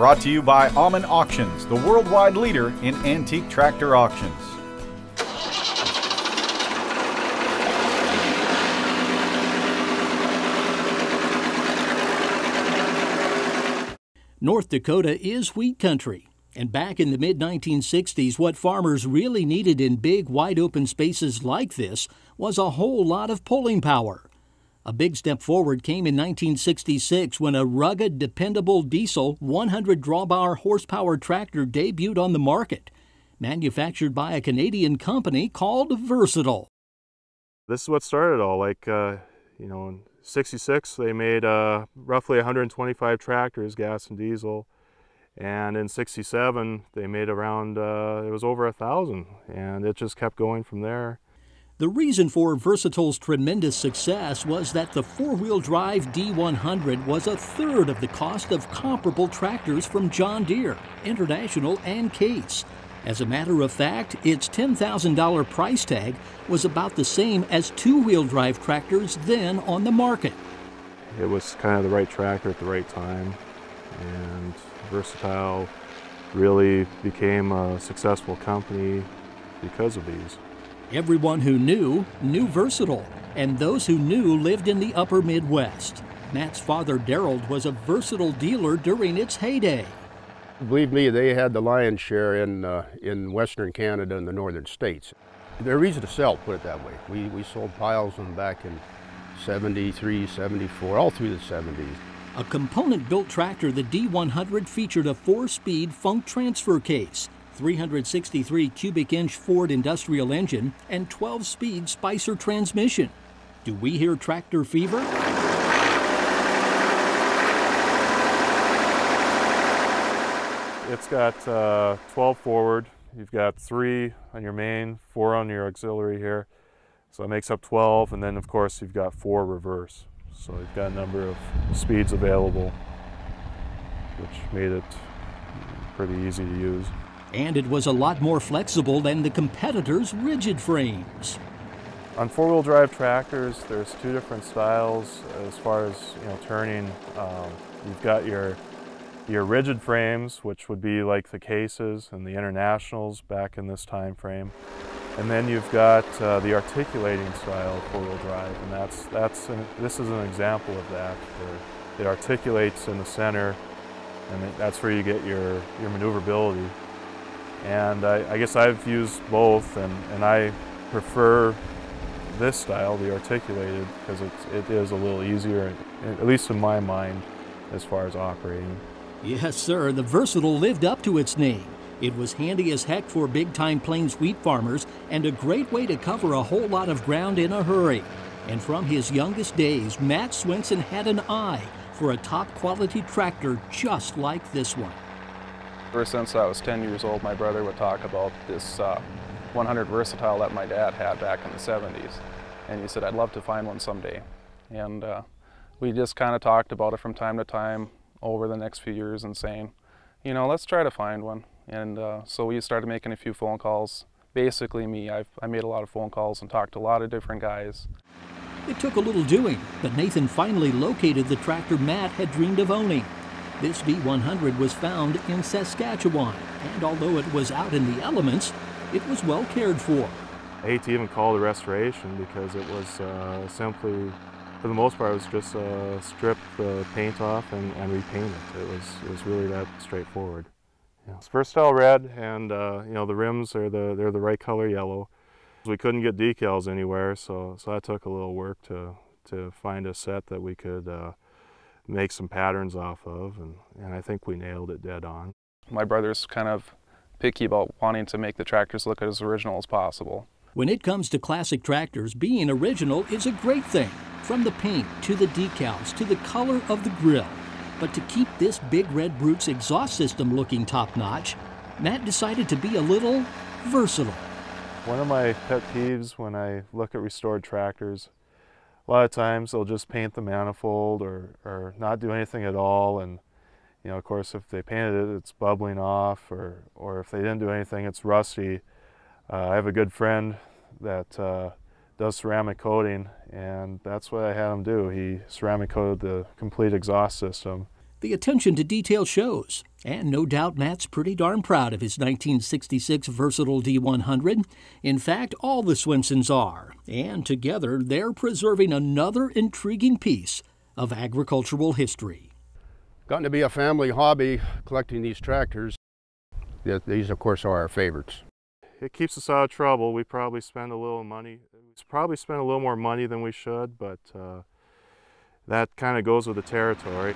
Brought to you by Aumann Auctions, the worldwide leader in antique tractor auctions. North Dakota is wheat country. And back in the mid 1960s, what farmers really needed in big, wide open spaces like this was a whole lot of pulling power. A big step forward came in 1966 when a rugged, dependable diesel 100 drawbar horsepower tractor debuted on the market, manufactured by a Canadian company called Versatile. This is what started all. Like, uh, you know, in 66, they made uh, roughly 125 tractors, gas and diesel. And in 67, they made around, uh, it was over a thousand, and it just kept going from there. The reason for Versatile's tremendous success was that the four wheel drive D100 was a third of the cost of comparable tractors from John Deere, International, and Case. As a matter of fact, its $10,000 price tag was about the same as two wheel drive tractors then on the market. It was kind of the right tractor at the right time, and Versatile really became a successful company because of these. Everyone who knew, knew Versatile, and those who knew lived in the upper Midwest. Matt's father, Daryl, was a Versatile dealer during its heyday. Believe me, they had the lion's share in, uh, in Western Canada and the northern states. They're easy to sell, put it that way. We, we sold piles of them back in 73, 74, all through the 70s. A component built tractor, the D100 featured a four speed Funk transfer case, 363 cubic inch Ford industrial engine, and 12 speed Spicer transmission. Do we hear tractor fever? It's got uh, 12 forward. You've got three on your main, four on your auxiliary here. So it makes up 12, and then of course you've got four reverse. So you've got a number of speeds available, which made it pretty easy to use. And it was a lot more flexible than the competitors' rigid frames. On four-wheel drive tractors, there's two different styles as far as you know turning. Um, you've got your your rigid frames, which would be like the cases and the internationals back in this time frame. And then you've got uh, the articulating style four-wheel drive, and that's, that's an, this is an example of that, it articulates in the center, and that's where you get your, your maneuverability. And I, I guess I've used both, and, and I prefer this style, the articulated, because it's, it is a little easier, at least in my mind, as far as operating. Yes, sir, the Versatile lived up to its name. It was handy as heck for big time plains wheat farmers and a great way to cover a whole lot of ground in a hurry. And from his youngest days, Matt Swenson had an eye for a top quality tractor just like this one. Ever since I was 10 years old, my brother would talk about this uh, 100 Versatile that my dad had back in the 70s. And he said, I'd love to find one someday. And uh, we just kind of talked about it from time to time, over the next few years and saying, you know, let's try to find one. And uh, so we started making a few phone calls. Basically me, I've, I made a lot of phone calls and talked to a lot of different guys. It took a little doing, but Nathan finally located the tractor Matt had dreamed of owning. This D100 was found in Saskatchewan, and although it was out in the elements, it was well cared for. I hate to even call it restoration because it was uh, simply for the most part, it was just uh, strip the paint off and, and repaint it. It was, it was really that straightforward. Yeah, it's Versatile red, and uh, you know the rims are the they're the right color yellow. We couldn't get decals anywhere, so so that took a little work to to find a set that we could uh, make some patterns off of, and, and I think we nailed it dead on. My brother's kind of picky about wanting to make the tractors look as original as possible. When it comes to classic tractors, being original is a great thing. From the paint to the decals to the color of the grill. But to keep this Big Red Brute's exhaust system looking top notch, Matt decided to be a little versatile. One of my pet peeves when I look at restored tractors, a lot of times they'll just paint the manifold or, or not do anything at all. And, you know, of course, if they painted it, it's bubbling off, or, or if they didn't do anything, it's rusty. Uh, I have a good friend that uh, does ceramic coating and that's what I had him do. He ceramic coated the complete exhaust system. The attention to detail shows, and no doubt Matt's pretty darn proud of his 1966 Versatile D100. In fact, all the Swensons are, and together they're preserving another intriguing piece of agricultural history. Gotten to be a family hobby collecting these tractors. These, of course, are our favorites. It keeps us out of trouble. We probably spend a little money. We probably spend a little more money than we should, but uh, that kind of goes with the territory.